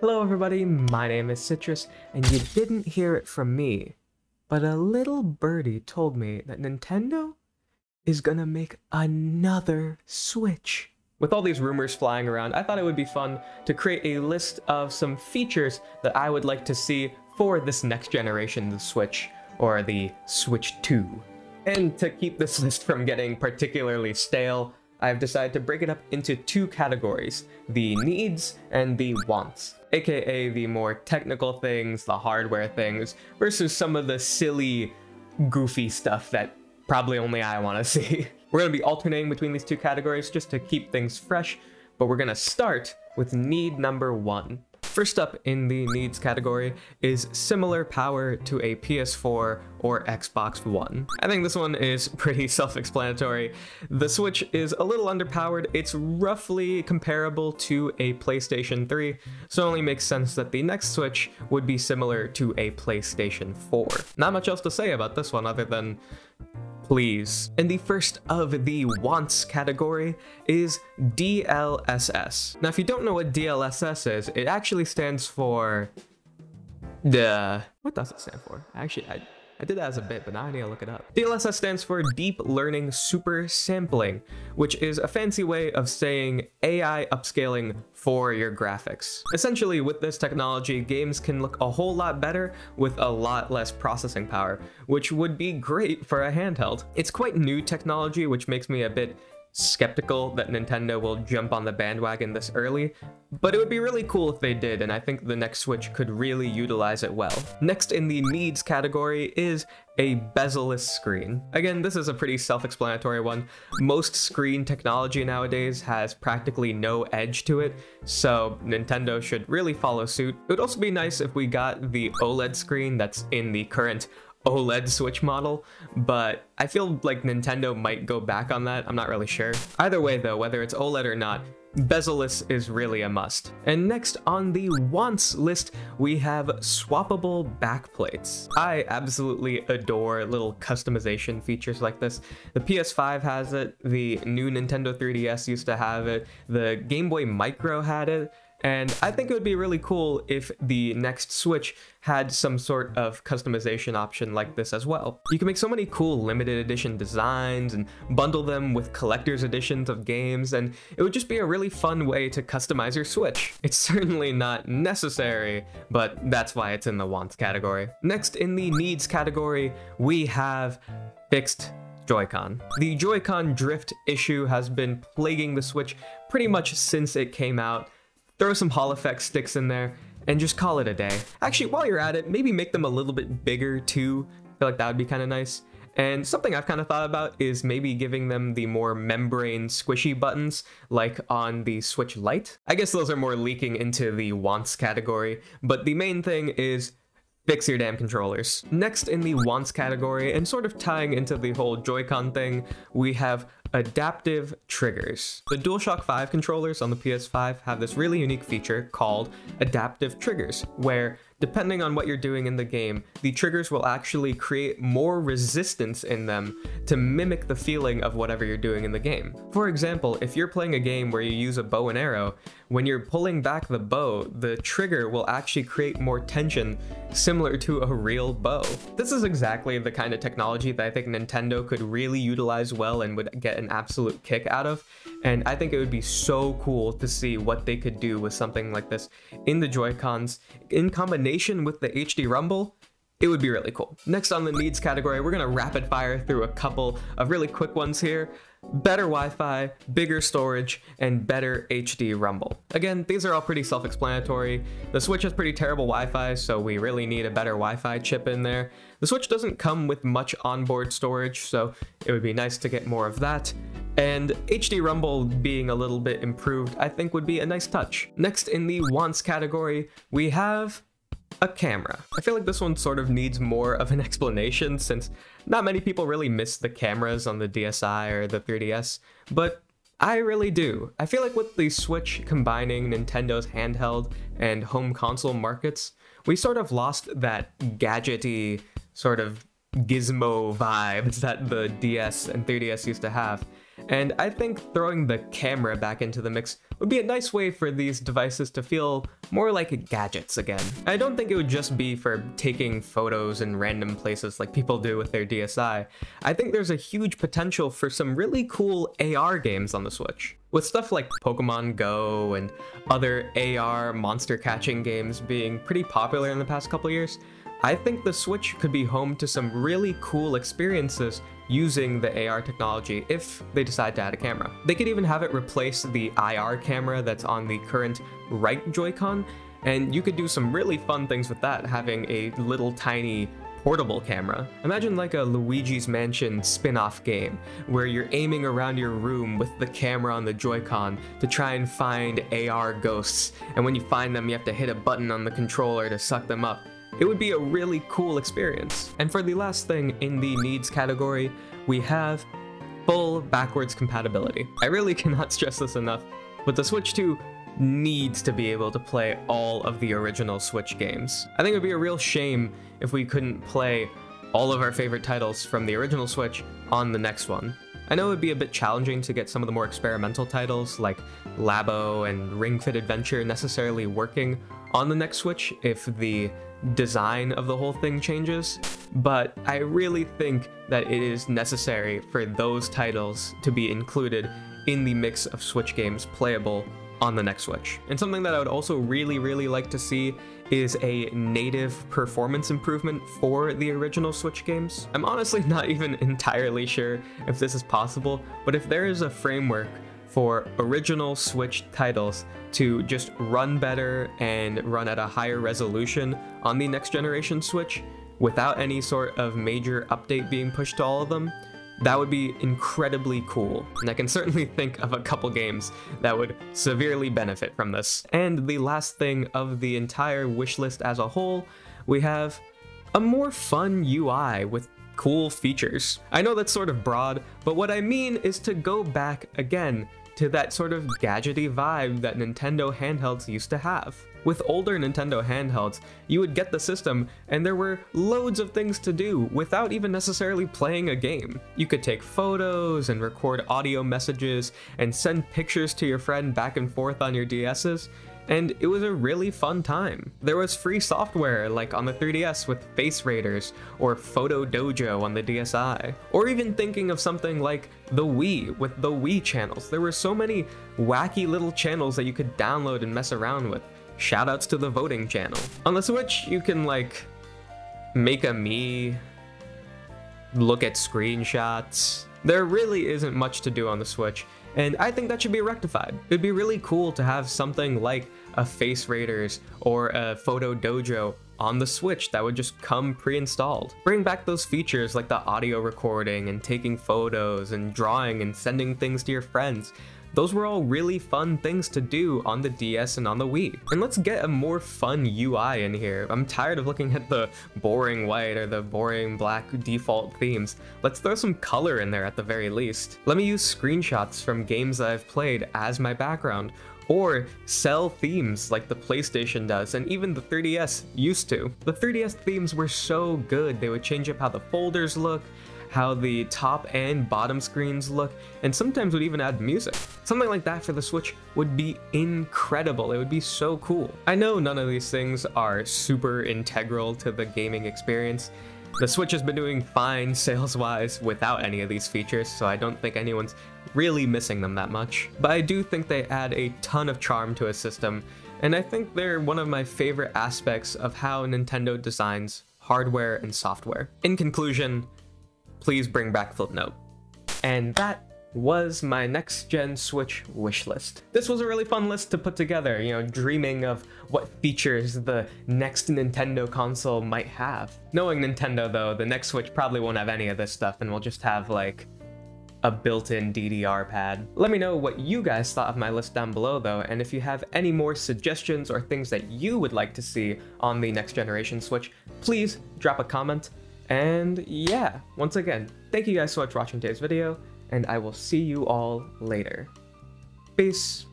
Hello everybody, my name is Citrus, and you didn't hear it from me, but a little birdie told me that Nintendo is gonna make another Switch. With all these rumors flying around, I thought it would be fun to create a list of some features that I would like to see for this next generation, the Switch, or the Switch 2. And to keep this list from getting particularly stale, I've decided to break it up into two categories, the needs and the wants, aka the more technical things, the hardware things, versus some of the silly, goofy stuff that probably only I want to see. We're going to be alternating between these two categories just to keep things fresh, but we're going to start with need number one. First up in the needs category is similar power to a PS4 or Xbox One. I think this one is pretty self-explanatory. The Switch is a little underpowered, it's roughly comparable to a PlayStation 3, so it only makes sense that the next Switch would be similar to a PlayStation 4. Not much else to say about this one other than please. And the first of the wants category is DLSS. Now, if you don't know what DLSS is, it actually stands for the, what does it stand for? Actually, I, I did that as a bit, but now I need to look it up. DLSS stands for Deep Learning Super Sampling, which is a fancy way of saying AI upscaling for your graphics. Essentially, with this technology, games can look a whole lot better with a lot less processing power, which would be great for a handheld. It's quite new technology, which makes me a bit skeptical that Nintendo will jump on the bandwagon this early, but it would be really cool if they did, and I think the next Switch could really utilize it well. Next in the needs category is a bezel-less screen. Again, this is a pretty self-explanatory one. Most screen technology nowadays has practically no edge to it, so Nintendo should really follow suit. It would also be nice if we got the OLED screen that's in the current OLED Switch model, but I feel like Nintendo might go back on that. I'm not really sure. Either way though, whether it's OLED or not, bezel-less is really a must. And next on the wants list, we have swappable backplates. I absolutely adore little customization features like this. The PS5 has it, the new Nintendo 3DS used to have it, the Game Boy Micro had it, and I think it would be really cool if the next Switch had some sort of customization option like this as well. You can make so many cool limited edition designs and bundle them with collector's editions of games, and it would just be a really fun way to customize your Switch. It's certainly not necessary, but that's why it's in the wants category. Next in the needs category, we have fixed Joy-Con. The Joy-Con drift issue has been plaguing the Switch pretty much since it came out, throw some Hall effect sticks in there, and just call it a day. Actually, while you're at it, maybe make them a little bit bigger too. I feel like that would be kind of nice. And something I've kind of thought about is maybe giving them the more membrane squishy buttons like on the Switch Lite. I guess those are more leaking into the wants category, but the main thing is fix your damn controllers. Next in the wants category, and sort of tying into the whole Joy-Con thing, we have adaptive triggers. The DualShock 5 controllers on the PS5 have this really unique feature called adaptive triggers, where depending on what you're doing in the game, the triggers will actually create more resistance in them to mimic the feeling of whatever you're doing in the game. For example, if you're playing a game where you use a bow and arrow, when you're pulling back the bow, the trigger will actually create more tension similar to a real bow. This is exactly the kind of technology that I think Nintendo could really utilize well and would get an absolute kick out of. And I think it would be so cool to see what they could do with something like this in the Joy-Cons in combination with the HD Rumble it would be really cool. Next on the needs category, we're gonna rapid fire through a couple of really quick ones here better Wi-Fi, bigger storage, and better HD rumble. Again, these are all pretty self-explanatory. The Switch has pretty terrible Wi-Fi, so we really need a better Wi-Fi chip in there. The Switch doesn't come with much onboard storage, so it would be nice to get more of that. And HD Rumble being a little bit improved, I think would be a nice touch. Next in the wants category, we have a camera. I feel like this one sort of needs more of an explanation since not many people really miss the cameras on the DSi or the 3DS, but I really do. I feel like with the Switch combining Nintendo's handheld and home console markets, we sort of lost that gadgety sort of gizmo vibes that the DS and 3DS used to have. And I think throwing the camera back into the mix would be a nice way for these devices to feel more like gadgets again. I don't think it would just be for taking photos in random places like people do with their DSi. I think there's a huge potential for some really cool AR games on the Switch. With stuff like Pokemon Go and other AR monster catching games being pretty popular in the past couple years, I think the Switch could be home to some really cool experiences using the AR technology if they decide to add a camera. They could even have it replace the IR camera that's on the current right Joy-Con, and you could do some really fun things with that, having a little tiny portable camera. Imagine like a Luigi's Mansion spin-off game, where you're aiming around your room with the camera on the Joy-Con to try and find AR ghosts, and when you find them you have to hit a button on the controller to suck them up. It would be a really cool experience. And for the last thing in the needs category, we have full backwards compatibility. I really cannot stress this enough, but the Switch 2 needs to be able to play all of the original Switch games. I think it would be a real shame if we couldn't play all of our favorite titles from the original Switch on the next one. I know it would be a bit challenging to get some of the more experimental titles like Labo and Ring Fit Adventure necessarily working on the next Switch if the design of the whole thing changes, but I really think that it is necessary for those titles to be included in the mix of Switch games playable on the next Switch. And something that I would also really, really like to see is a native performance improvement for the original Switch games. I'm honestly not even entirely sure if this is possible, but if there is a framework for original Switch titles to just run better and run at a higher resolution on the next generation Switch without any sort of major update being pushed to all of them, that would be incredibly cool. And I can certainly think of a couple games that would severely benefit from this. And the last thing of the entire wish list as a whole, we have a more fun UI with cool features. I know that's sort of broad, but what I mean is to go back again to that sort of gadgety vibe that Nintendo handhelds used to have. With older Nintendo handhelds, you would get the system and there were loads of things to do without even necessarily playing a game. You could take photos and record audio messages and send pictures to your friend back and forth on your DS's, and it was a really fun time. There was free software like on the 3DS with Face Raiders or Photo Dojo on the DSi, or even thinking of something like the Wii with the Wii channels. There were so many wacky little channels that you could download and mess around with. Shoutouts to the voting channel. On the Switch, you can like make a Mii, look at screenshots. There really isn't much to do on the Switch, and I think that should be rectified. It'd be really cool to have something like a Face Raiders or a Photo Dojo on the Switch that would just come pre-installed. Bring back those features like the audio recording and taking photos and drawing and sending things to your friends. Those were all really fun things to do on the DS and on the Wii. And let's get a more fun UI in here. I'm tired of looking at the boring white or the boring black default themes. Let's throw some color in there at the very least. Let me use screenshots from games I've played as my background, or sell themes like the PlayStation does, and even the 3DS used to. The 3DS themes were so good, they would change up how the folders look, how the top and bottom screens look, and sometimes would even add music. Something like that for the Switch would be incredible. It would be so cool. I know none of these things are super integral to the gaming experience, the Switch has been doing fine sales-wise without any of these features, so I don't think anyone's really missing them that much. But I do think they add a ton of charm to a system, and I think they're one of my favorite aspects of how Nintendo designs hardware and software. In conclusion, please bring back Flipnote. And that was my next gen Switch wish list. This was a really fun list to put together, you know, dreaming of what features the next Nintendo console might have. Knowing Nintendo though, the next Switch probably won't have any of this stuff and we'll just have like a built-in DDR pad. Let me know what you guys thought of my list down below though, and if you have any more suggestions or things that you would like to see on the next generation Switch, please drop a comment. And yeah, once again, thank you guys so much for watching today's video, and I will see you all later. Peace.